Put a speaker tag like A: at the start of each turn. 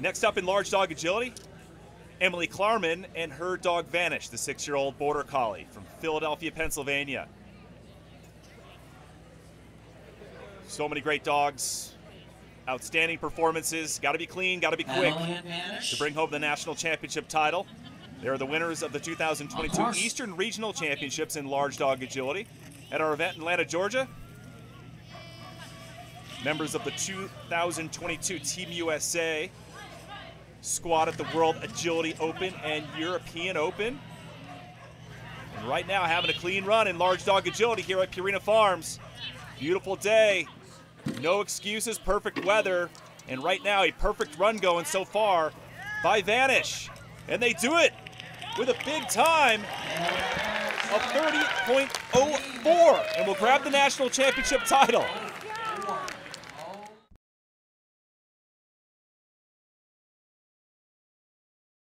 A: Next up in large dog agility, Emily Klarman and her dog Vanish, the six year old border collie from Philadelphia, Pennsylvania. So many great dogs, outstanding performances. Got to be clean, got to be quick to bring home the national championship title. They're the winners of the 2022
B: Of
A: Eastern Regional Championships in large dog agility at our event in Atlanta, Georgia. Members of the 2022 Team USA squad at the World Agility Open and European Open. And right now, having a clean run in large dog agility here at Purina Farms. Beautiful day, no excuses, perfect weather, and right now, a perfect run going so far by Vanish. And they do it with a big time of 30.04 and will grab the national championship title.